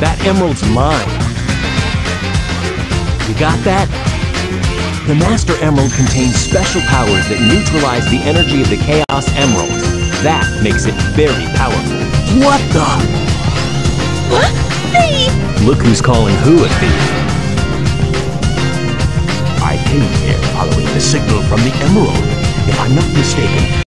That emerald's mine. You got that? The Master Emerald contains special powers that neutralize the energy of the Chaos Emerald. That makes it very powerful. What the? What? Thief! Look who's calling who a thief. I came here following the signal from the Emerald. If I'm not mistaken,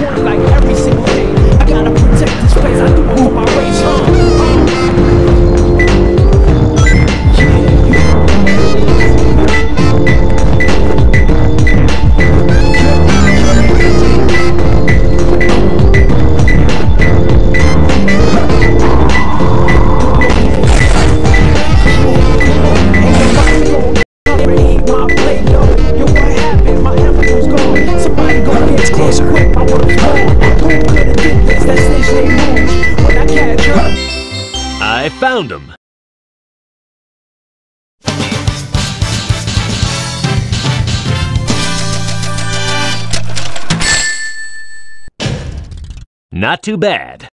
important like every single day. I gotta protect this place. I do it for my race, huh? Play no I found them. Not too bad.